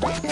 What?